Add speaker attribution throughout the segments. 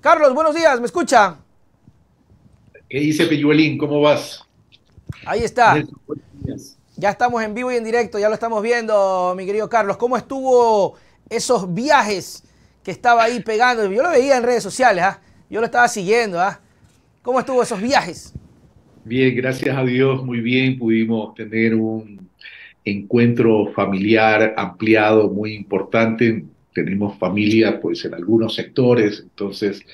Speaker 1: Carlos, buenos días, ¿me escucha?
Speaker 2: ¿Qué dice Peyuelín? ¿Cómo vas?
Speaker 1: Ahí está. Ya estamos en vivo y en directo, ya lo estamos viendo, mi querido Carlos. ¿Cómo estuvo esos viajes que estaba ahí pegando? Yo lo veía en redes sociales, ¿ah? yo lo estaba siguiendo. ¿ah? ¿Cómo estuvo esos viajes?
Speaker 2: Bien, gracias a Dios, muy bien. Pudimos tener un encuentro familiar ampliado, muy importante. Tenemos familia pues en algunos sectores, entonces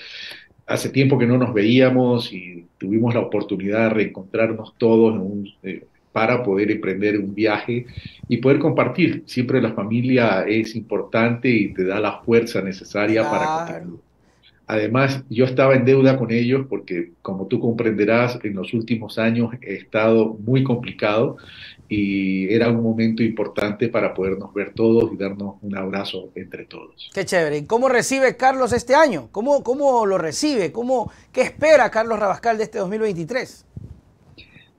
Speaker 2: hace tiempo que no nos veíamos y tuvimos la oportunidad de reencontrarnos todos eh, para poder emprender un viaje y poder compartir. Siempre la familia es importante y te da la fuerza necesaria para continuar. Además, yo estaba en deuda con ellos porque, como tú comprenderás, en los últimos años he estado muy complicado y era un momento importante para podernos ver todos y darnos un abrazo entre todos.
Speaker 1: Qué chévere. ¿Y cómo recibe Carlos este año? ¿Cómo, cómo lo recibe? ¿Cómo, ¿Qué espera Carlos Rabascal de este 2023?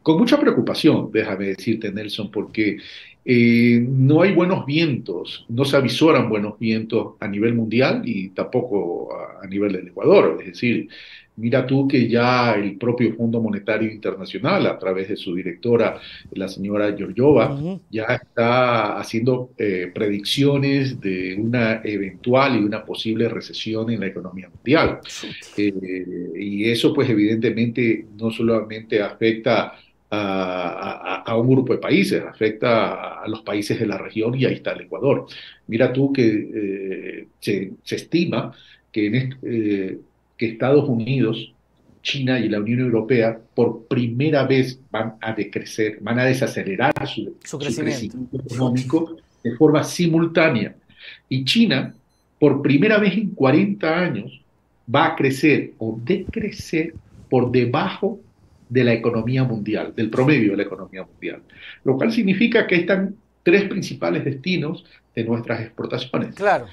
Speaker 2: Con mucha preocupación, déjame decirte, Nelson, porque eh, no hay buenos vientos, no se avisoran buenos vientos a nivel mundial y tampoco a, nivel del Ecuador. Es decir, mira tú que ya el propio Fondo Monetario Internacional, a través de su directora, la señora Georgiova, ya está haciendo eh, predicciones de una eventual y una posible recesión en la economía mundial. Eh, y eso pues evidentemente no solamente afecta a, un grupo de países, afecta a los países de la región y ahí está el Ecuador. Mira tú que eh, se, estima que, en eh, que Estados Unidos, China y la Unión Europea por primera vez van a decrecer, van a desacelerar su, crecimiento. económico de forma simultánea. Y China, por primera vez en 40 años, va a crecer o decrecer por debajo de la economía mundial, del promedio de la economía mundial, lo cual significa que están tres principales destinos de nuestras exportaciones.
Speaker 1: Claro.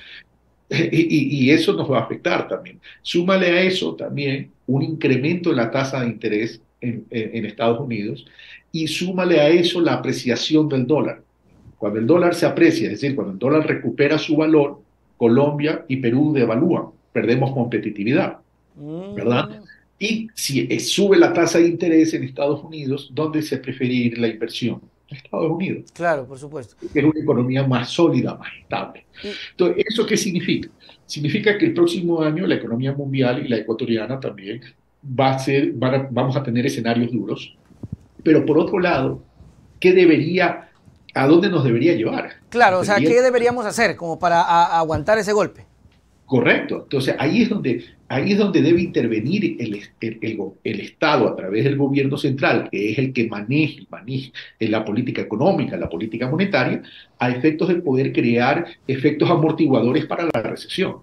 Speaker 2: Y, eso nos va a afectar también. Súmale a eso también un incremento en la tasa de interés en, en Estados Unidos y súmale a eso la apreciación del dólar. Cuando el dólar se aprecia, es decir, cuando el dólar recupera su valor, Colombia y Perú devalúan, perdemos competitividad, ¿verdad? Y si eh, sube la tasa de interés en Estados Unidos, ¿dónde se prefiere ir la inversión? Estados Unidos.
Speaker 1: Claro, por supuesto.
Speaker 2: Es una economía más sólida, más estable. Entonces, ¿eso qué significa? Significa que el próximo año la economía mundial y la ecuatoriana también va a ser, vamos a tener escenarios duros. Pero por otro lado, ¿qué debería, a dónde nos debería llevar?
Speaker 1: Claro, o sea, ¿qué deberíamos hacer como para aguantar ese golpe?
Speaker 2: Correcto. Entonces ahí es donde, ahí es donde debe intervenir el, el, Estado a través del gobierno central, que es el que maneja, maneja la política económica, la política monetaria, a efectos de poder crear efectos amortiguadores para la recesión.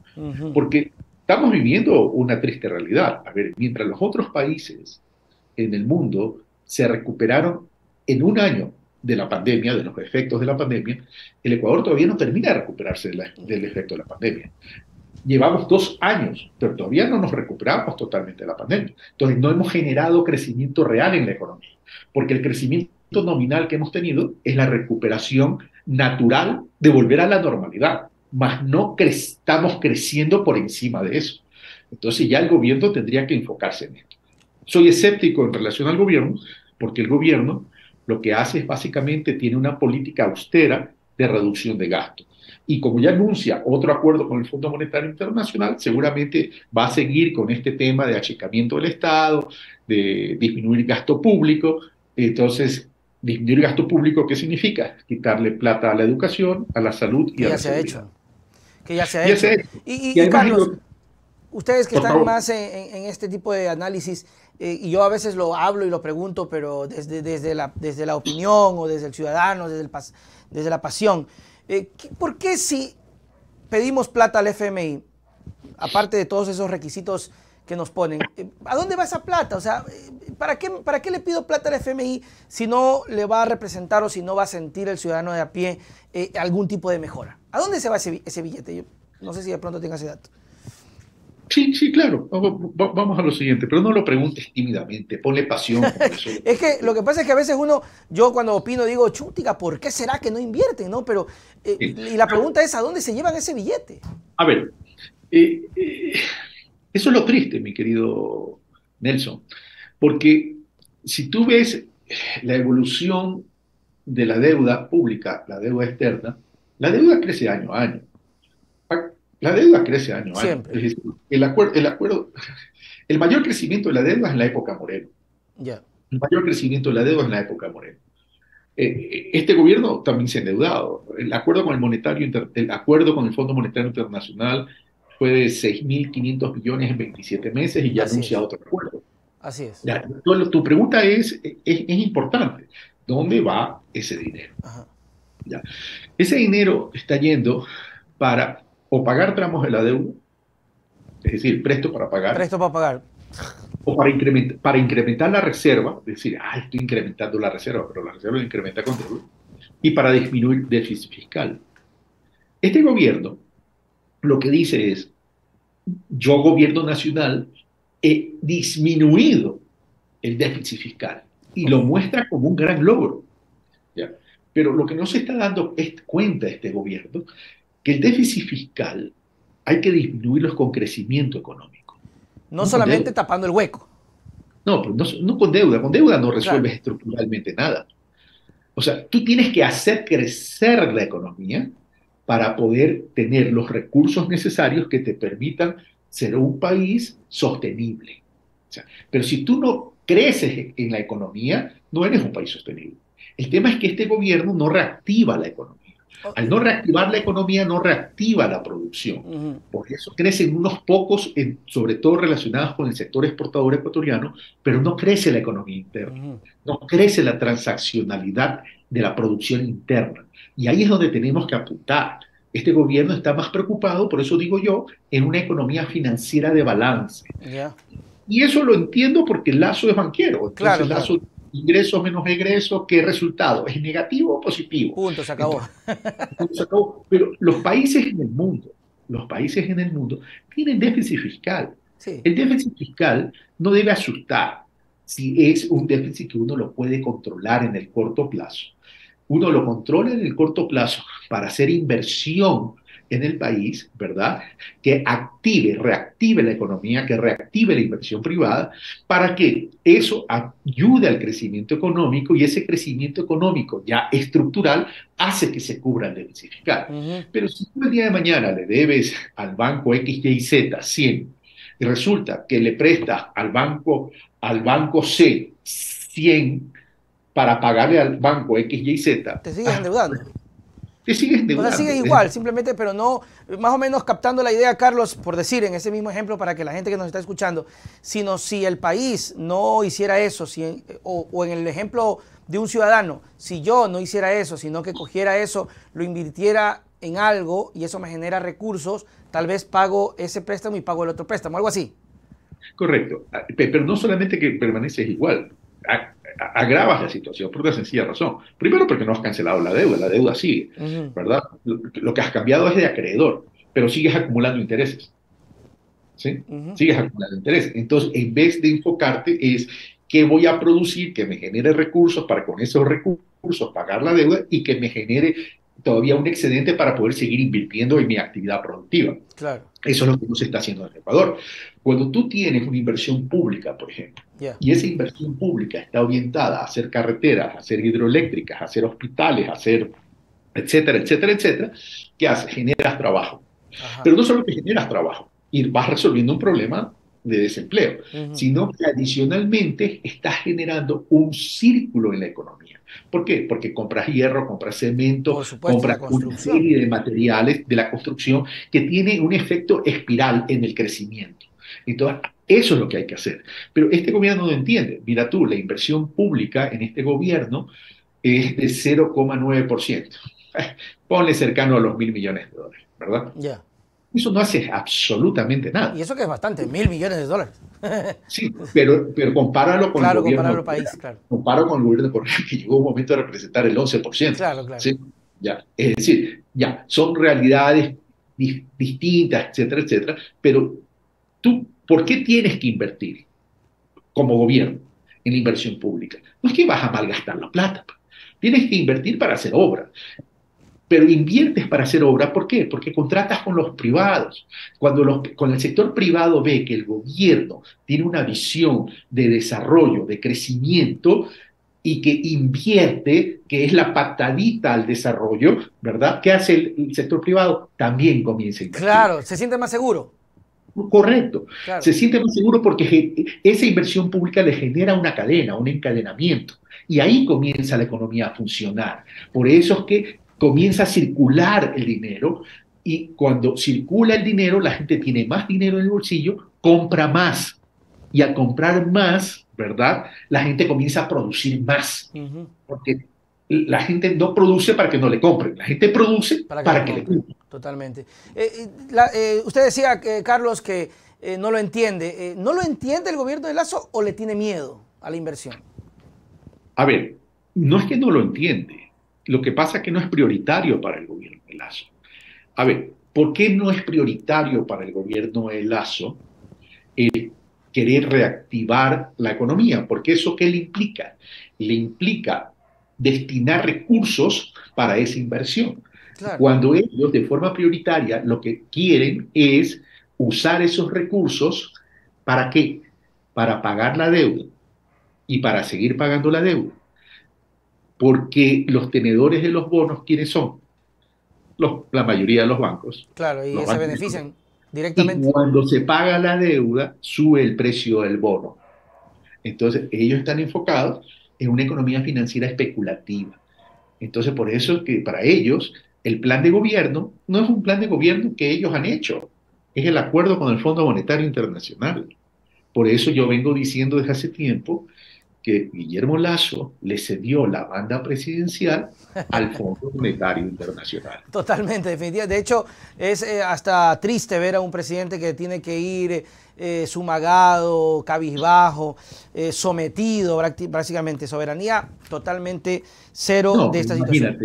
Speaker 2: Porque estamos viviendo una triste realidad. A ver, mientras los otros países en el mundo se recuperaron en un año de la pandemia, de los efectos de la pandemia, el Ecuador todavía no termina de recuperarse del efecto de la pandemia llevamos dos años, pero todavía no nos recuperamos totalmente de la pandemia. Entonces, no hemos generado crecimiento real en la economía, porque el crecimiento nominal que hemos tenido es la recuperación natural de volver a la normalidad, más no estamos creciendo por encima de eso. Entonces, ya el gobierno tendría que enfocarse en esto. Soy escéptico en relación al gobierno, porque el gobierno lo que hace es básicamente tiene una política austera de reducción de gastos y como ya anuncia otro acuerdo con el Fondo Monetario Internacional, seguramente va a seguir con este tema de achicamiento del Estado, de disminuir gasto público. Entonces, disminuir gasto público, ¿qué significa? Quitarle plata a la educación, a la salud y a
Speaker 1: ya
Speaker 2: la
Speaker 1: se ha hecho. Que ya se ha hecho. Y, Carlos, ustedes que están más en, este tipo de análisis, eh, y yo a veces lo hablo y lo pregunto, pero desde, desde, la, desde la opinión o desde el ciudadano, desde, el desde la pasión, eh, ¿Por qué si pedimos plata al FMI, aparte de todos esos requisitos que nos ponen, eh, ¿a dónde va esa plata? O sea, ¿para qué, ¿para qué le pido plata al FMI si no le va a representar o si no va a sentir el ciudadano de a pie algún tipo de mejora? ¿A dónde se va ese, ese billete? Yo no sé si de pronto tenga ese dato.
Speaker 2: Sí, sí, claro. Vamos a lo siguiente, pero no lo preguntes tímidamente, ponle pasión.
Speaker 1: es que lo que pasa es que a veces uno, yo cuando opino digo, chútica, ¿por qué será que no invierten? ¿no? Pero, eh, y la pregunta es, ¿a dónde se llevan ese billete?
Speaker 2: A ver, eh, eh, Eso es lo triste, mi querido Nelson, porque si tú ves la evolución de la deuda pública, la deuda externa, la deuda crece año a año. La deuda crece año a año. el, acuerdo, el, acuerdo, el mayor crecimiento de la deuda es en la época Moreno. El mayor crecimiento de la deuda es en la época Moreno. Eh, este gobierno también se ha endeudado. El acuerdo con el, monetario, el acuerdo con el Fondo Monetario Internacional fue de 6.500 millones en 27 meses y ya anuncia otro acuerdo.
Speaker 1: Así es.
Speaker 2: tu, pregunta es, es, importante. ¿Dónde va ese dinero? Ya. Ese dinero está yendo para o pagar tramos de la deuda, es decir, presto para pagar.
Speaker 1: Presto para pagar.
Speaker 2: O para, incrementar, para incrementar la reserva, es decir, ah, estoy incrementando la reserva, pero la reserva incrementa con deuda. Y para disminuir déficit fiscal. Este gobierno lo que dice es, yo gobierno nacional he disminuido el déficit fiscal y lo muestra como un gran logro. ¿ya? Pero lo que no se está dando es cuenta este gobierno, que el déficit fiscal hay que disminuirlo con crecimiento económico.
Speaker 1: No, solamente tapando el hueco.
Speaker 2: No, pues no, con deuda. Con deuda no resuelves estructuralmente nada. O sea, tú tienes que hacer crecer la economía para poder tener los recursos necesarios que te permitan ser un país sostenible. pero si tú no creces en la economía, no eres un país sostenible. El tema es que este gobierno no reactiva la economía. Al no reactivar la economía, no reactiva la producción. Por eso crecen unos pocos, sobre todo relacionados con el sector exportador ecuatoriano, pero no crece la economía interna, no crece la transaccionalidad de la producción interna. Y ahí es donde tenemos que apuntar. Este gobierno está más preocupado, por eso digo yo, en una economía financiera de balance. Y eso lo entiendo porque el lazo es banquero. Entonces, claro, lazo ingresos menos egresos, ¿qué resultado? ¿Es negativo o positivo?
Speaker 1: Punto, se acabó.
Speaker 2: se acabó. Pero los países en el mundo, los países en el mundo tienen déficit fiscal. El déficit fiscal no debe asustar si es un déficit que uno lo puede controlar en el corto plazo uno lo controla en el corto plazo para hacer inversión en el país, ¿verdad? Que active, reactive la economía, que reactive la inversión privada, para que eso ayude al crecimiento económico y ese crecimiento económico ya estructural hace que se cubra el déficit fiscal. Pero si tú el día de mañana le debes al banco X, Y, Z 100 y resulta que le prestas al banco, al banco C 100, para pagarle al banco X, Y,
Speaker 1: Z. Te sigues endeudando.
Speaker 2: Te sigues.
Speaker 1: O sea, sigues igual, simplemente, pero no, más o menos captando la idea, Carlos, por decir en ese mismo ejemplo para que la gente que nos está escuchando, sino si el país no hiciera eso, si, o, o en el ejemplo de un ciudadano, si yo no hiciera eso, sino que cogiera eso, lo invirtiera en algo y eso me genera recursos, tal vez pago ese préstamo y pago el otro préstamo, algo así.
Speaker 2: Correcto, pero no solamente que permaneces igual, agravas la situación por una sencilla razón. Primero porque no has cancelado la deuda, la deuda sigue, ¿verdad? Lo, que has cambiado es de acreedor, pero sigues acumulando intereses. ¿Sí? Sigues acumulando intereses. Entonces, en vez de enfocarte es qué voy a producir que me genere recursos para con esos recursos pagar la deuda y que me genere todavía un excedente para poder seguir invirtiendo en mi actividad productiva.
Speaker 1: Claro.
Speaker 2: Eso es lo que no se está haciendo en Ecuador. Cuando tú tienes una inversión pública, por ejemplo, y esa inversión pública está orientada a hacer carreteras, a hacer hidroeléctricas, a hacer hospitales, a hacer, etcétera, etcétera, etcétera, ¿qué haces? Generas trabajo. Pero no solo que generas trabajo, y vas resolviendo un problema de desempleo, sino que adicionalmente estás generando un círculo en la economía. ¿Por qué? Porque compras hierro, compras cemento, compras una serie de materiales de la construcción que tiene un efecto espiral en el crecimiento. Entonces, eso es lo que hay que hacer. Pero este gobierno no entiende. Mira tú, la inversión pública en este gobierno es de 0,9%. Ponle cercano a los mil millones de dólares, ¿verdad?
Speaker 1: Ya.
Speaker 2: Eso no hace absolutamente nada.
Speaker 1: Y eso que es bastante, mil millones de dólares.
Speaker 2: sí, pero, pero compáralo con
Speaker 1: el
Speaker 2: gobierno.
Speaker 1: país, claro.
Speaker 2: Comparo con el gobierno de Corea, que llegó un momento de representar el 11%.
Speaker 1: Claro, claro.
Speaker 2: Ya, es decir, ya, son realidades distintas, etcétera, etcétera, pero tú, ¿por qué tienes que invertir como gobierno en la inversión pública? No es que vas a malgastar la plata, tienes que invertir para hacer obra pero inviertes para hacer obra. ¿Por qué? Porque contratas con los privados. Cuando los, con el sector privado ve que el gobierno tiene una visión de desarrollo, de crecimiento, y que invierte, que es la patadita al desarrollo, ¿verdad? ¿Qué hace el, sector privado? También comienza a invertir.
Speaker 1: Claro, se siente más seguro.
Speaker 2: Correcto. Se siente más seguro porque esa inversión pública le genera una cadena, un encadenamiento. Y ahí comienza la economía a funcionar. Por eso es que comienza a circular el dinero y cuando circula el dinero, la gente tiene más dinero en el bolsillo, compra más. Y al comprar más, ¿verdad? La gente comienza a producir más. Porque la gente no produce para que no le compren, la gente produce para que, le compren.
Speaker 1: Totalmente. Eh, eh, usted decía, que Carlos, que eh, no lo entiende. ¿No lo entiende el gobierno de Lazo o le tiene miedo a la inversión?
Speaker 2: A ver, no es que no lo entiende. Lo que pasa es que no es prioritario para el gobierno de Lazo. A ver, ¿por qué no es prioritario para el gobierno de Lazo el querer reactivar la economía? Porque eso qué le implica? Le implica destinar recursos para esa inversión. Cuando ellos de forma prioritaria lo que quieren es usar esos recursos para qué? Para pagar la deuda y para seguir pagando la deuda. Porque los tenedores de los bonos, ¿quiénes son? Los, la mayoría de los bancos.
Speaker 1: Claro, y se benefician directamente.
Speaker 2: Y cuando se paga la deuda, sube el precio del bono. Entonces, ellos están enfocados en una economía financiera especulativa. Entonces, por eso es que para ellos el plan de gobierno no es un plan de gobierno que ellos han hecho, es el acuerdo con el Fondo Monetario Internacional. Por eso yo vengo diciendo desde hace tiempo que Guillermo Lazo le cedió la banda presidencial al Fondo Monetario Internacional.
Speaker 1: Totalmente, definitivamente. De hecho, es eh, hasta triste ver a un presidente que tiene que ir eh, sumagado, cabizbajo, eh, sometido básicamente, soberanía totalmente cero de esta situación.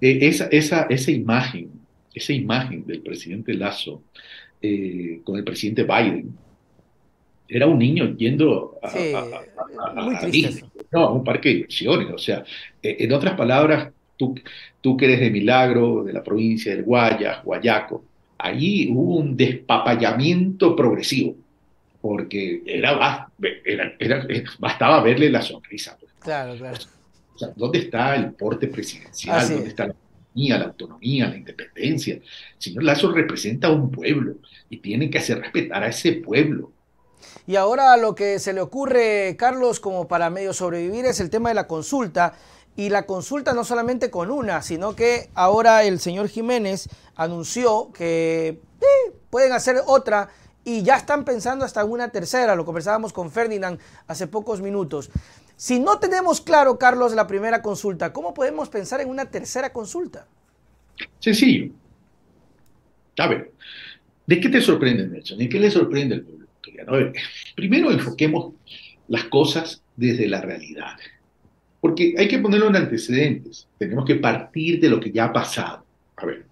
Speaker 2: Eh, esa, esa, esa imagen, esa imagen del presidente Lazo eh, con el presidente Biden, era un niño yendo a, no, un parque de diversiones. O sea, eh, en otras palabras, tú, tú que eres de Milagro, de la provincia del Guayas, Guayaco, allí hubo un despapallamiento progresivo, porque era, era, bastaba verle la sonrisa. Pues.
Speaker 1: Claro, claro.
Speaker 2: ¿dónde está el porte presidencial? ¿Dónde está la autonomía, la autonomía, la independencia? El señor Lazo representa a un pueblo y tiene que hacer respetar a ese pueblo.
Speaker 1: Y ahora lo que se le ocurre, Carlos, como para medio sobrevivir es el tema de la consulta. Y la consulta no solamente con una, sino que ahora el señor Jiménez anunció que eh, pueden hacer otra y ya están pensando hasta una tercera. Lo conversábamos con Ferdinand hace pocos minutos. Si no tenemos claro, Carlos, la primera consulta, ¿cómo podemos pensar en una tercera consulta?
Speaker 2: Sencillo. A ver, ¿de qué te sorprende, Nelson? ¿De qué le sorprende al A ver, primero enfoquemos las cosas desde la realidad. Porque hay que ponerlo en antecedentes. Tenemos que partir de lo que ya ha pasado. A ver,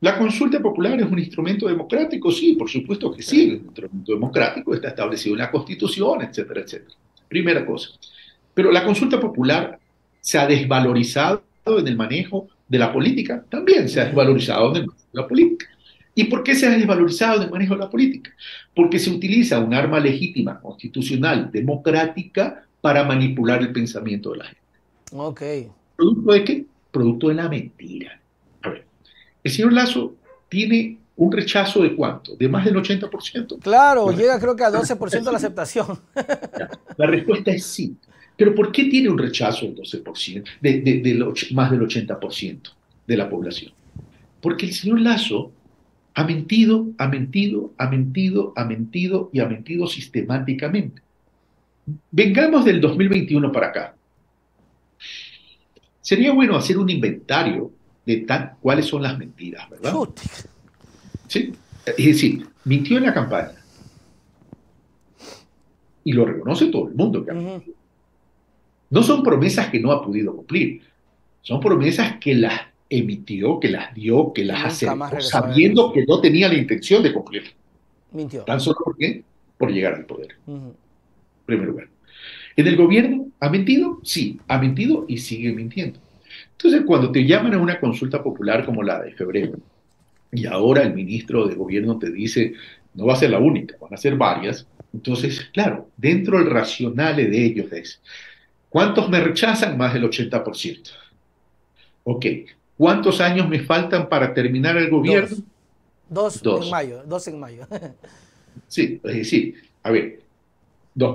Speaker 2: ¿la consulta popular es un instrumento democrático? Sí, por supuesto que sí, es un instrumento democrático, está establecido en la Constitución, etcétera, etcétera. Primera cosa. Pero la consulta popular se ha desvalorizado en el manejo de la política, también se ha desvalorizado en el manejo de la política. ¿Y por qué se ha desvalorizado el manejo de la política? Porque se utiliza un arma legítima, constitucional, democrática, para manipular el pensamiento de la gente.
Speaker 1: Ok.
Speaker 2: ¿Producto de qué? Producto de la mentira. A ver, el señor Lazo tiene un rechazo de cuánto? De más del 80%.
Speaker 1: Claro, llega creo que a 12% la aceptación.
Speaker 2: La respuesta es sí. Pero ¿por qué tiene un rechazo del 12%, de, de, más del 80% de la población? Porque el señor Lazo ha mentido, ha mentido, ha mentido, ha mentido y ha mentido sistemáticamente. Vengamos del 2021 para acá. Sería bueno hacer un inventario de cuáles son las mentiras, ¿verdad? ¿Sí? Es decir, mintió en la campaña. Y lo reconoce todo el mundo. No son promesas que no ha podido cumplir. Son promesas que las emitió, que las dio, que las hace, sabiendo que no tenía la intención de cumplir.
Speaker 1: Mintió.
Speaker 2: Tan solo por qué? Por llegar al poder. Primero lugar. ¿En el gobierno ha mentido? Sí, ha mentido y sigue mintiendo. Entonces, cuando te llaman a una consulta popular como la de febrero, y ahora el ministro de gobierno te dice, no va a ser la única, van a ser varias, entonces, claro, dentro del racional de ellos es, ¿cuántos me rechazan? Más del 80%. Ok, ¿cuántos años me faltan para terminar el gobierno?
Speaker 1: Dos, dos. en mayo, dos en mayo.
Speaker 2: sí, es decir, a ver,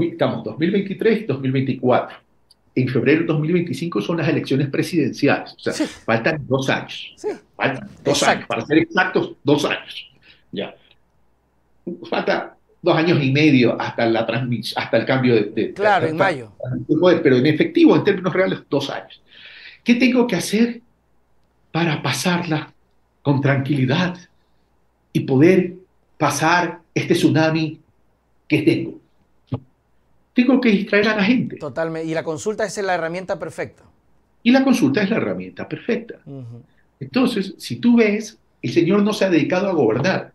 Speaker 2: estamos 2023 y 2024. En febrero de 2025 son las elecciones presidenciales. O sea, faltan dos años. Faltan dos años. Para ser exactos, dos años. Ya. Falta dos años y medio hasta la transmisión, hasta el cambio de,
Speaker 1: claro, en mayo.
Speaker 2: pero en efectivo, en términos reales, dos años. ¿Qué tengo que hacer para pasarla con tranquilidad y poder pasar este tsunami que tengo? tengo que distraer a la gente.
Speaker 1: Totalmente. Y la consulta es la herramienta perfecta.
Speaker 2: Y la consulta es la herramienta perfecta. Entonces, si tú ves, el Señor no se ha dedicado a gobernar.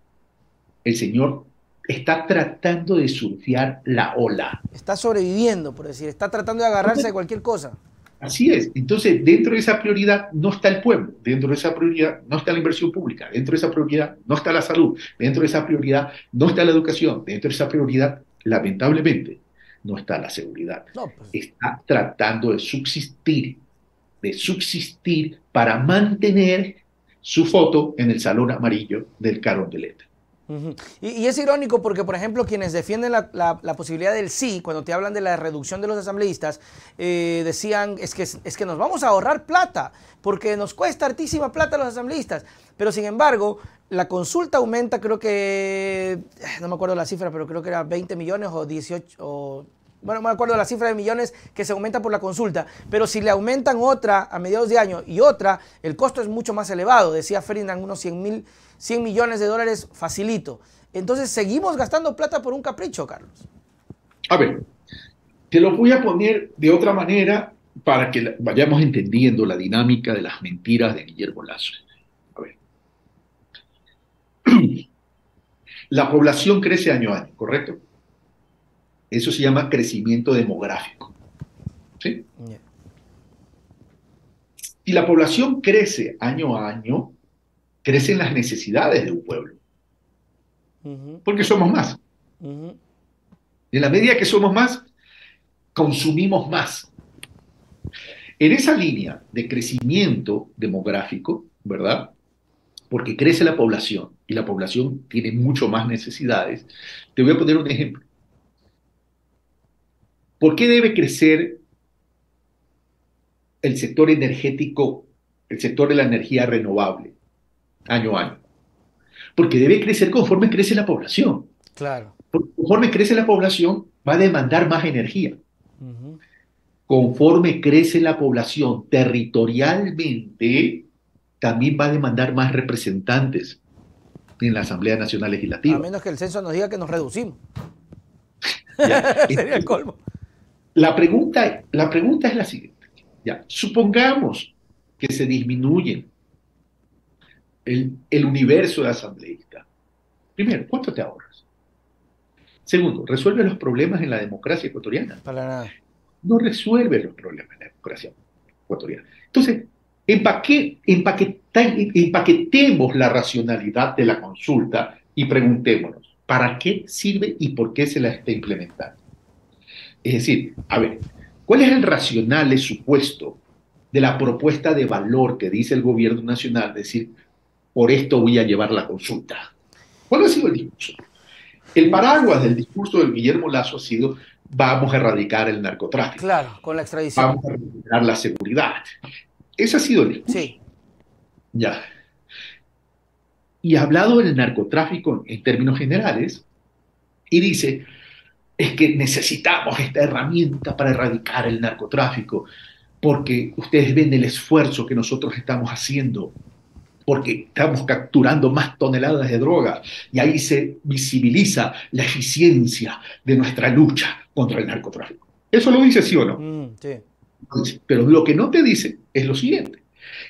Speaker 2: El Señor está tratando de surfear la ola.
Speaker 1: Está sobreviviendo, por decir, está tratando de agarrarse de cualquier cosa.
Speaker 2: Así es. Entonces, dentro de esa prioridad no está el pueblo, dentro de esa prioridad no está la inversión pública, dentro de esa prioridad no está la salud, dentro de esa prioridad no está la educación, dentro de esa prioridad, lamentablemente, no está la seguridad. Pues. Está tratando de subsistir, de subsistir para mantener su foto en el salón amarillo del carón de letra.
Speaker 1: Y, es irónico porque, por ejemplo, quienes defienden la, posibilidad del sí, cuando te hablan de la reducción de los asambleístas, eh, decían, es que, es que nos vamos a ahorrar plata, porque nos cuesta hartísima plata a los asambleístas. Pero, sin embargo, la consulta aumenta, creo que, no me acuerdo la cifra, pero creo que era 20 millones o 18, o bueno, me acuerdo la cifra de millones que se aumenta por la consulta, pero si le aumentan otra a mediados de año y otra, el costo es mucho más elevado, decía Ferdinand, unos 100, mil, 100 millones de dólares facilito. Entonces, seguimos gastando plata por un capricho, Carlos.
Speaker 2: A ver, te lo voy a poner de otra manera para que vayamos entendiendo la dinámica de las mentiras de Guillermo Lazo. A ver. La población crece año a año, ¿correcto? Eso se llama crecimiento demográfico. ¿sí? Si la población crece año a año, crecen las necesidades de un pueblo. Porque somos más. En la medida que somos más, consumimos más. En esa línea de crecimiento demográfico, ¿verdad? Porque crece la población y la población tiene mucho más necesidades, te voy a poner un ejemplo. ¿Por qué debe crecer el sector energético, el sector de la energía renovable, año a año? Porque debe crecer conforme crece la población.
Speaker 1: Claro.
Speaker 2: conforme crece la población, va a demandar más energía. Conforme crece la población territorialmente, también va a demandar más representantes en la Asamblea Nacional Legislativa. A
Speaker 1: menos que el censo nos diga que nos reducimos. Sería el colmo.
Speaker 2: La pregunta, la pregunta es la siguiente. Ya, supongamos que se disminuye el, el universo de asambleístas. Primero, ¿cuánto te ahorras? Segundo, ¿resuelve los problemas en la democracia ecuatoriana?
Speaker 1: Para nada.
Speaker 2: No resuelve los problemas en la democracia ecuatoriana. Entonces, empaquetemos la racionalidad de la consulta y preguntémonos, ¿para qué sirve y por qué se la está implementando? Es decir, a ver, ¿cuál es el racional, el supuesto de la propuesta de valor que dice el gobierno nacional? Decir, por esto voy a llevar la consulta. ¿Cuál ha sido el discurso? El paraguas del discurso de Guillermo Lazo ha sido, vamos a erradicar el narcotráfico.
Speaker 1: Claro, con la extradición.
Speaker 2: Vamos a recuperar la seguridad. Ese ha sido el discurso. Sí. Ya. Y ha hablado del narcotráfico en términos generales y dice, es que necesitamos esta herramienta para erradicar el narcotráfico, porque ustedes ven el esfuerzo que nosotros estamos haciendo, porque estamos capturando más toneladas de droga y ahí se visibiliza la eficiencia de nuestra lucha contra el narcotráfico. ¿Eso lo dice sí o no? Mm, sí. Pero lo que no te dice es lo siguiente,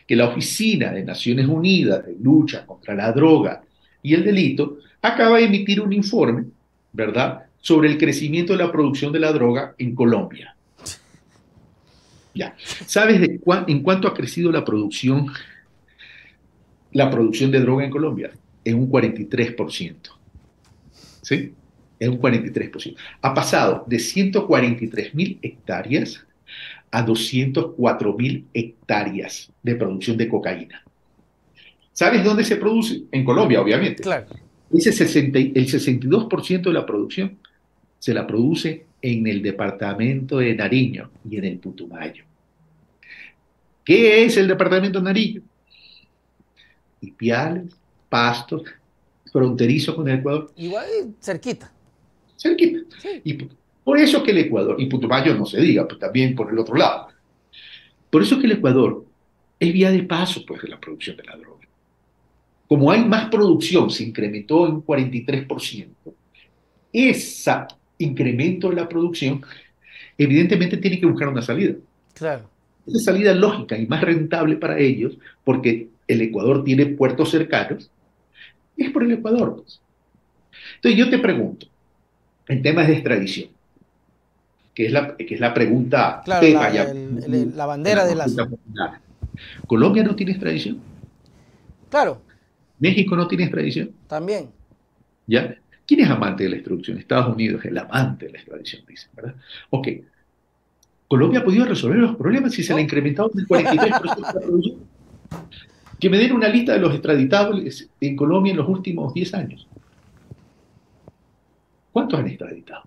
Speaker 2: que la Oficina de Naciones Unidas de Lucha contra la Droga y el Delito acaba de emitir un informe, ¿verdad?, sobre el crecimiento de la producción de la droga en Colombia. Ya. ¿Sabes de en cuánto ha crecido la producción, la producción de droga en Colombia? En un 43%. ¿Sí? En un 43%. Ha pasado de 143 mil hectáreas a 204 mil hectáreas de producción de cocaína. ¿Sabes dónde se produce? En Colombia, obviamente. Claro. Ese 60, el 62% de la producción se la produce en el departamento de Nariño y en el Putumayo. ¿Qué es el departamento de Nariño? Ipiales, Pastos, fronterizo con el Ecuador.
Speaker 1: Igual cerquita.
Speaker 2: Cerquita. Y por eso que el Ecuador, y Putumayo no se diga, pues también por el otro lado. Por eso que el Ecuador es vía de paso pues, de la producción de la droga. Como hay más producción, se incrementó en un 43%, ese incremento de la producción evidentemente tiene que buscar una salida.
Speaker 1: Claro.
Speaker 2: Esa salida lógica y más rentable para ellos, porque el Ecuador tiene puertos cercanos, es por el Ecuador. Pues. Entonces yo te pregunto, en temas de extradición, que es la, que es la pregunta
Speaker 1: claro, la, bandera de las...
Speaker 2: ¿Colombia no tiene extradición?
Speaker 1: Claro.
Speaker 2: ¿México no tiene extradición?
Speaker 1: También.
Speaker 2: ¿Ya? ¿Quién es amante de la extradición? Estados Unidos es el amante de la extradición, dicen, ¿verdad? Ok. Colombia ha podido resolver los problemas si se le ha incrementado el 43% de la producción. Que me den una lista de los extraditables en Colombia en los últimos 10 años. ¿Cuántos han extraditado?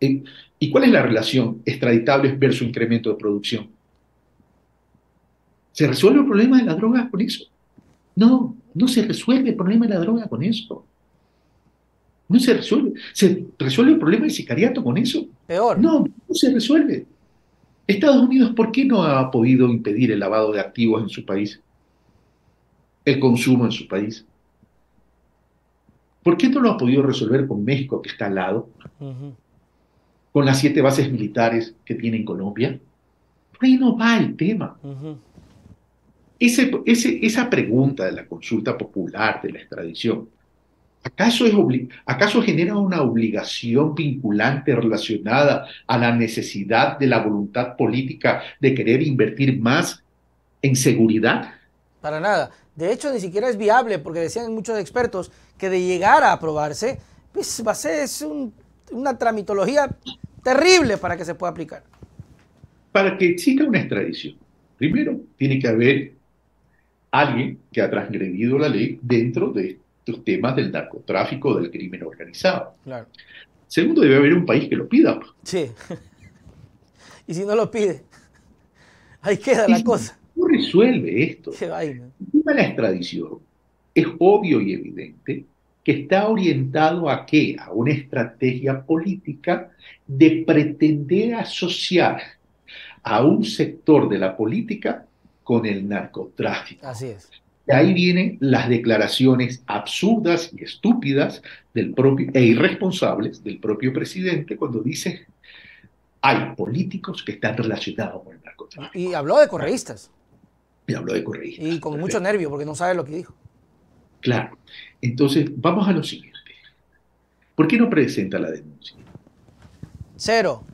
Speaker 2: ¿Y cuál es la relación extraditables versus incremento de producción? ¿Se resuelve el problema de la droga con eso? No, no se resuelve el problema de la droga con eso. No se resuelve. ¿Se resuelve el problema del sicariato con eso?
Speaker 1: Peor.
Speaker 2: No, no se resuelve. Estados Unidos, ¿por qué no ha podido impedir el lavado de activos en su país? El consumo en su país. ¿Por qué no lo ha podido resolver con México, que está al lado? Con las siete bases militares que tiene en Colombia. Por ahí no va el tema. ese, esa pregunta de la consulta popular, de la extradición, ¿Acaso, es ¿Acaso genera una obligación vinculante relacionada a la necesidad de la voluntad política de querer invertir más en seguridad?
Speaker 1: Para nada. De hecho, ni siquiera es viable, porque decían muchos expertos que de llegar a aprobarse, pues va a ser una tramitología terrible para que se pueda aplicar.
Speaker 2: Para que exista una extradición, primero tiene que haber alguien que ha transgredido la ley dentro de estos temas del narcotráfico, del crimen organizado. Claro. Segundo, debe haber un país que lo pida.
Speaker 1: Sí. y si no lo pide, ahí queda la cosa
Speaker 2: no resuelve esto. El tema la extradición es obvio y evidente que está orientado a qué? A una estrategia política de pretender asociar a un sector de la política con el narcotráfico.
Speaker 1: Así es.
Speaker 2: De ahí vienen las declaraciones absurdas y estúpidas del propio, e irresponsables del propio presidente cuando dice hay políticos que están relacionados con el narcotráfico.
Speaker 1: Y habló de correístas.
Speaker 2: Y habló de correístas.
Speaker 1: Y con mucho nervio porque no sabe lo que dijo.
Speaker 2: Claro. Entonces, vamos a lo siguiente. ¿Por qué no presenta la denuncia?
Speaker 1: Cero.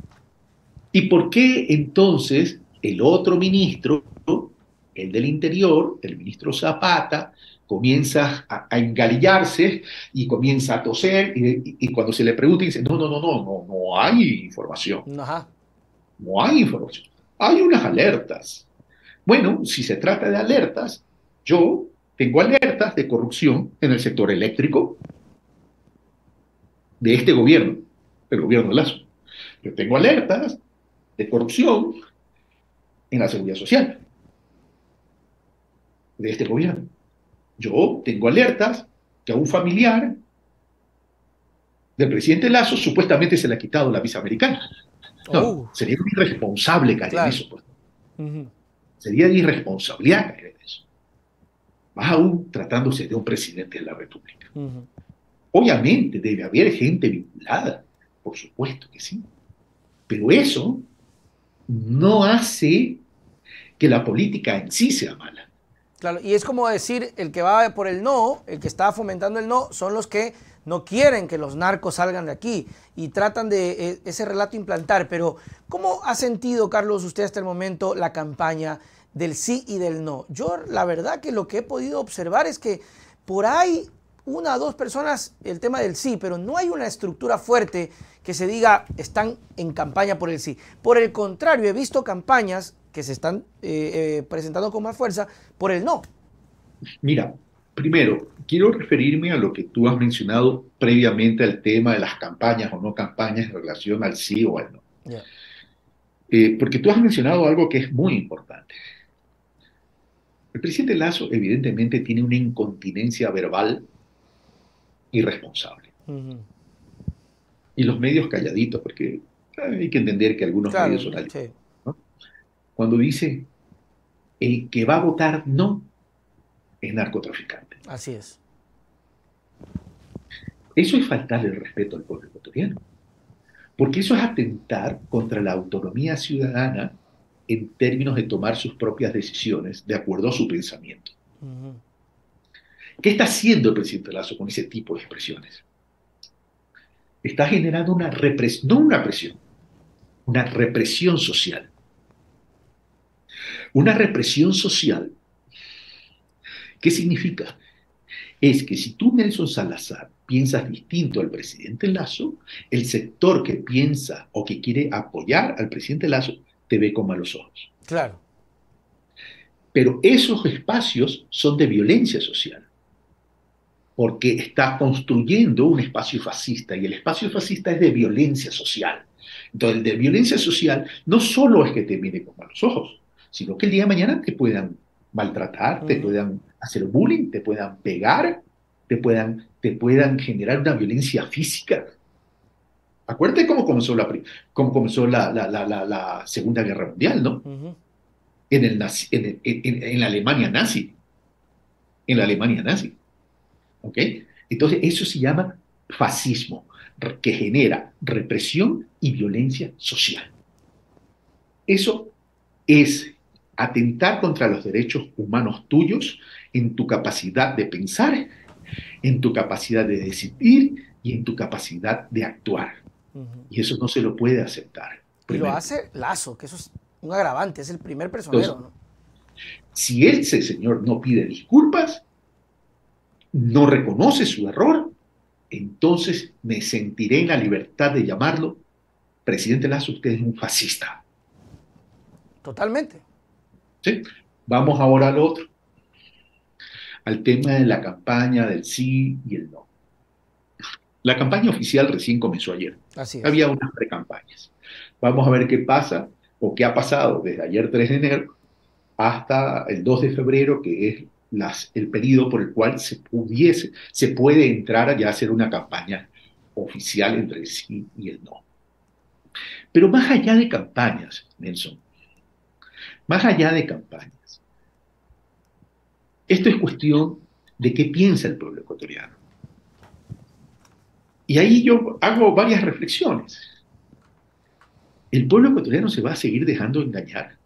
Speaker 2: ¿Y por qué entonces el otro ministro, el del Interior, el ministro Zapata, comienza a, engalillarse y comienza a toser y, cuando se le pregunta dice, no, no, no, no, no, no hay información.
Speaker 1: Ajá.
Speaker 2: No hay información. Hay unas alertas. Bueno, si se trata de alertas, yo tengo alertas de corrupción en el sector eléctrico de este gobierno, el gobierno de Lazo. Yo tengo alertas de corrupción en la seguridad social de este gobierno. Yo tengo alertas que a un familiar del presidente Lazo supuestamente se le ha quitado la visa americana. No, oh. sería irresponsable caer en eso. Pues. Sería de irresponsabilidad caer en eso. Más aún tratándose de un presidente de la República. Obviamente debe haber gente vinculada, por supuesto que sí. Pero eso no hace que la política en sí sea mala.
Speaker 1: Claro, y es como decir, el que va por el no, el que está fomentando el no, son los que no quieren que los narcos salgan de aquí y tratan de eh, ese relato implantar. Pero, ¿cómo ha sentido, Carlos, usted hasta el momento la campaña del sí y del no? Yo, la verdad que lo que he podido observar es que por ahí una o dos personas el tema del sí, pero no hay una estructura fuerte que se diga están en campaña por el sí. Por el contrario, he visto campañas que se están eh, eh, presentando con más fuerza por el no.
Speaker 2: Mira, primero, quiero referirme a lo que tú has mencionado previamente al tema de las campañas o no campañas en relación al sí o al no. Eh, porque tú has mencionado algo que es muy importante. El presidente Lazo evidentemente tiene una incontinencia verbal irresponsable. Y los medios calladitos, porque hay que entender que algunos medios son Cuando dice, el que va a votar no es narcotraficante.
Speaker 1: Así es.
Speaker 2: Eso es faltarle el respeto al pueblo ecuatoriano. Porque eso es atentar contra la autonomía ciudadana en términos de tomar sus propias decisiones de acuerdo a su pensamiento. ¿Qué está haciendo el presidente Lazo con ese tipo de expresiones? Está generando una represión, no una presión, una represión social. Una represión social. ¿Qué significa? Es que si tú, Nelson Salazar, piensas distinto al presidente Lazo, el sector que piensa o que quiere apoyar al presidente Lazo te ve con malos ojos.
Speaker 1: Claro.
Speaker 2: Pero esos espacios son de violencia social porque está construyendo un espacio fascista y el espacio fascista es de violencia social. Entonces, de violencia social no solo es que te mire con malos ojos, sino que el día de mañana te puedan maltratar, te puedan hacer bullying, te puedan pegar, te puedan, te puedan generar una violencia física. Acuérdate cómo comenzó la, cómo comenzó la, la, la, Segunda Guerra Mundial, ¿no? en, el, en, en la Alemania nazi. En la Alemania nazi. ¿Ok? Entonces, eso se llama fascismo, que genera represión y violencia social. Eso es atentar contra los derechos humanos tuyos en tu capacidad de pensar, en tu capacidad de decidir y en tu capacidad de actuar. Y eso no se lo puede aceptar.
Speaker 1: Y lo hace Lazo, que eso es un agravante, es el primer personero.
Speaker 2: Si ese señor no pide disculpas, no reconoce su error, entonces me sentiré en la libertad de llamarlo, presidente Lazo, usted es un fascista.
Speaker 1: Totalmente.
Speaker 2: ¿Sí? Vamos ahora al otro, al tema de la campaña del sí y el no. La campaña oficial recién comenzó ayer.
Speaker 1: Así
Speaker 2: Había unas precampañas. Vamos a ver qué pasa o qué ha pasado desde ayer 3 de enero hasta el 2 de febrero, que es el pedido por el cual se pudiese, se puede entrar ya a hacer una campaña oficial entre el sí y el no. Pero más allá de campañas, Nelson, más allá de campañas, esto es cuestión de qué piensa el pueblo ecuatoriano. Y ahí yo hago varias reflexiones. ¿El pueblo ecuatoriano se va a seguir dejando engañar?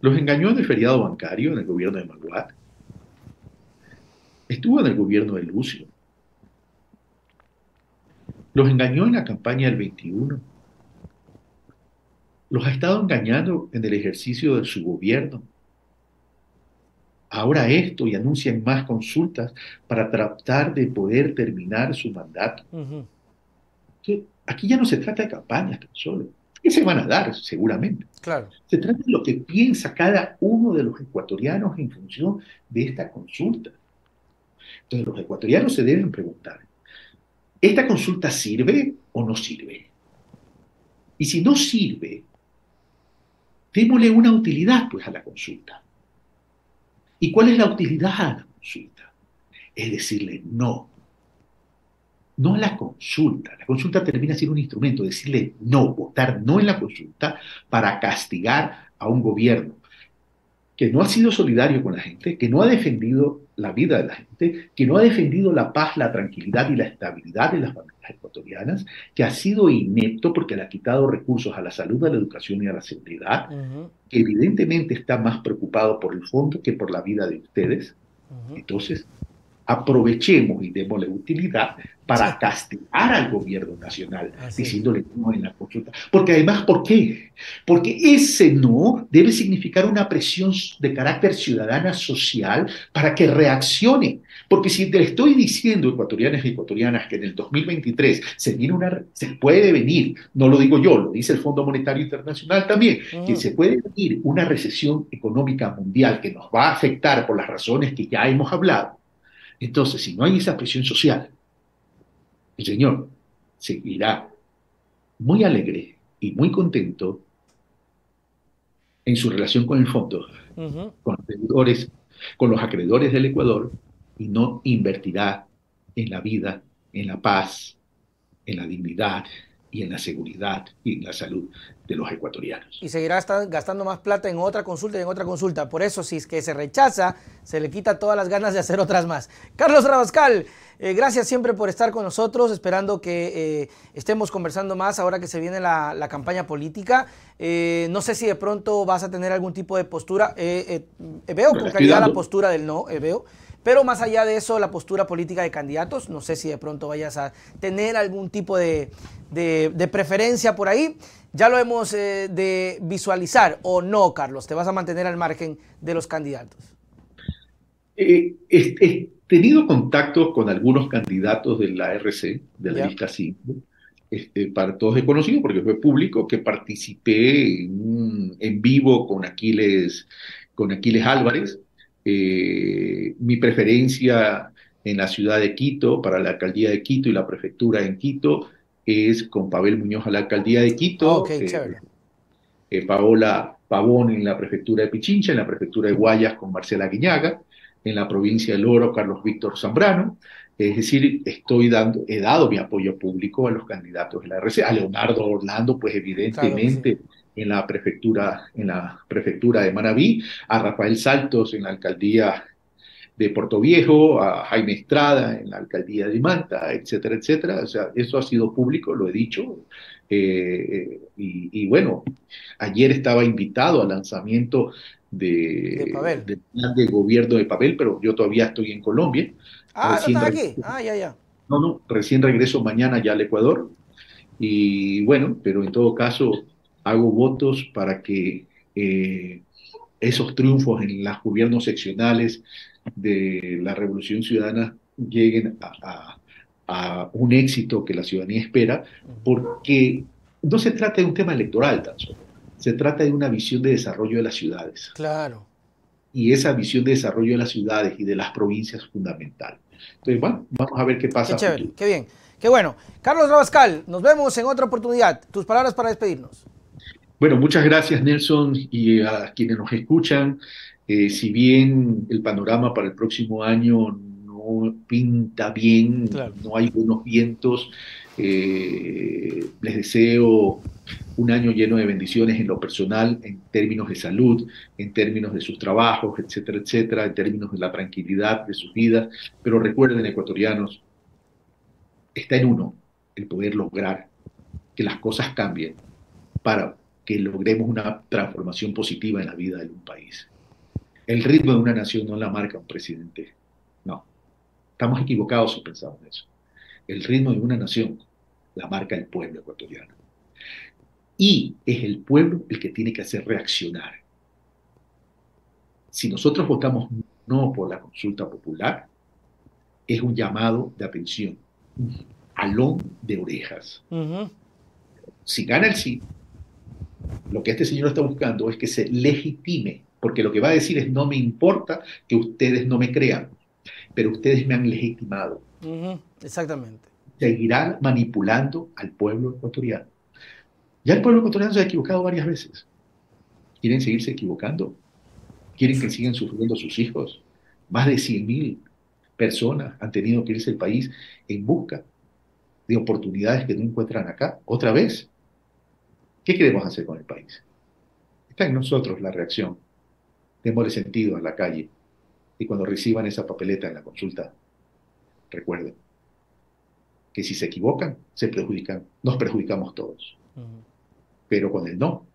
Speaker 2: Los engañó en el feriado bancario, en el gobierno de Maguat. Estuvo en el gobierno de Lucio. Los engañó en la campaña del 21. Los ha estado engañando en el ejercicio de su gobierno. Ahora esto y anuncian más consultas para tratar de poder terminar su mandato. Aquí ya no se trata de campañas solo que se van a dar seguramente.
Speaker 1: Claro.
Speaker 2: Se trata de lo que piensa cada uno de los ecuatorianos en función de esta consulta. Entonces los ecuatorianos se deben preguntar, ¿esta consulta sirve o no sirve? Y si no sirve, démosle una utilidad pues a la consulta. ¿Y cuál es la utilidad a la consulta? Es decirle no no la consulta. La consulta termina siendo un instrumento, decirle no, votar no en la consulta para castigar a un gobierno que no ha sido solidario con la gente, que no ha defendido la vida de la gente, que no ha defendido la paz, la tranquilidad y la estabilidad de las familias ecuatorianas, que ha sido inepto porque le ha quitado recursos a la salud, a la educación y a la seguridad, que evidentemente está más preocupado por el fondo que por la vida de ustedes. Entonces, aprovechemos y démosle utilidad para castigar al gobierno nacional, diciéndole no en la consulta. Porque además, ¿por qué? Porque ese no debe significar una presión de carácter ciudadana social para que reaccione. Porque si te estoy diciendo, ecuatorianas y ecuatorianas, que en el 2023 se, viene una, se puede venir, no lo digo yo, lo dice el Fondo Monetario Internacional también, que se puede venir una recesión económica mundial que nos va a afectar por las razones que ya hemos hablado, entonces, si no hay esa presión social, el Señor seguirá muy alegre y muy contento en su relación con el fondo, con, los con los acreedores del Ecuador, y no invertirá en la vida, en la paz, en la dignidad y en la seguridad y en la salud de los ecuatorianos.
Speaker 1: Y seguirá gastando más plata en otra consulta y en otra consulta. Por eso, si es que se rechaza, se le quita todas las ganas de hacer otras más. Carlos Rabascal, eh, gracias siempre por estar con nosotros, esperando que eh, estemos conversando más ahora que se viene la, campaña política. Eh, no sé si de pronto vas a tener algún tipo de postura. veo con claridad la postura del no, veo. Pero más allá de eso, la postura política de candidatos, no sé si de pronto vayas a tener algún tipo de, de preferencia por ahí. Ya lo hemos eh, de visualizar o no, Carlos, te vas a mantener al margen de los candidatos.
Speaker 2: Eh, he, tenido contacto con algunos candidatos de la RC, de la lista 5. Este, para todos es conocido porque fue público que participé en, vivo con Aquiles, con Aquiles Álvarez. Eh, mi preferencia en la ciudad de Quito, para la alcaldía de Quito y la prefectura en Quito, es con Pavel Muñoz a la alcaldía de Quito, eh, eh, Paola Pavón en la prefectura de Pichincha, en la prefectura de Guayas con Marcela Guiñaga, en la provincia del Oro Carlos Víctor Zambrano. Es decir, estoy dando, he dado mi apoyo público a los candidatos de la RC, a Leonardo Orlando, pues evidentemente en la prefectura, en la prefectura de Manabí, a Rafael Saltos en la alcaldía de Puerto Viejo, a Jaime Estrada en la alcaldía de Manta, etcétera, etcétera. O sea, eso ha sido público, lo he dicho. Eh, y, bueno, ayer estaba invitado al lanzamiento de, del plan de gobierno de papel, pero yo todavía estoy en Colombia.
Speaker 1: Ah, ¿estás aquí? Ah, ya, ya.
Speaker 2: No, no, recién regreso mañana ya al Ecuador. Y bueno, pero en todo caso hago votos para que eh, esos triunfos en los gobiernos seccionales de la revolución ciudadana lleguen a, un éxito que la ciudadanía espera, porque no se trata de un tema electoral tan solo, se trata de una visión de desarrollo de las ciudades.
Speaker 1: Claro.
Speaker 2: Y esa visión de desarrollo de las ciudades y de las provincias es fundamental. Entonces, bueno, vamos a ver qué pasa.
Speaker 1: Qué chévere, qué bien, qué bueno. Carlos Rabascal, nos vemos en otra oportunidad. Tus palabras para despedirnos.
Speaker 2: Bueno, muchas gracias Nelson y a quienes nos escuchan. Eh, si bien el panorama para el próximo año no pinta bien, no hay buenos vientos, eh, les deseo un año lleno de bendiciones en lo personal, en términos de salud, en términos de sus trabajos, etcétera, etcétera, en términos de la tranquilidad de sus vidas. Pero recuerden, ecuatorianos, está en uno el poder lograr que las cosas cambien para que logremos una transformación positiva en la vida de un país. El ritmo de una nación no la marca un presidente. No. Estamos equivocados si pensamos eso. El ritmo de una nación la marca el pueblo ecuatoriano. Y es el pueblo el que tiene que hacer reaccionar. Si nosotros votamos no por la consulta popular, es un llamado de atención, un alón de orejas. Si gana el sí, lo que este señor está buscando es que se legitime porque lo que va a decir es no me importa que ustedes no me crean, pero ustedes me han legitimado.
Speaker 1: Exactamente.
Speaker 2: Seguirán manipulando al pueblo ecuatoriano. Ya el pueblo ecuatoriano se ha equivocado varias veces. ¿Quieren seguirse equivocando? ¿Quieren que sigan sufriendo sus hijos? Más de 100.000 personas han tenido que irse del país en busca de oportunidades que no encuentran acá. Otra vez, ¿qué queremos hacer con el país? Está en nosotros la reacción démosle sentido a la calle. Y cuando reciban esa papeleta en la consulta, recuerden que si se equivocan, se perjudican, nos perjudicamos todos. Pero con el no,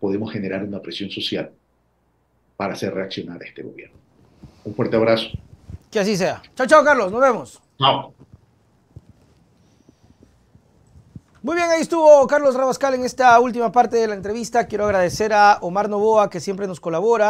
Speaker 2: podemos generar una presión social para hacer reaccionar a este gobierno. Un fuerte abrazo.
Speaker 1: Que así sea. Chao, chao, Carlos. Nos vemos.
Speaker 2: Chao.
Speaker 1: Muy bien, ahí estuvo Carlos Rabascal en esta última parte de la entrevista. Quiero agradecer a Omar Novoa, que siempre nos colabora.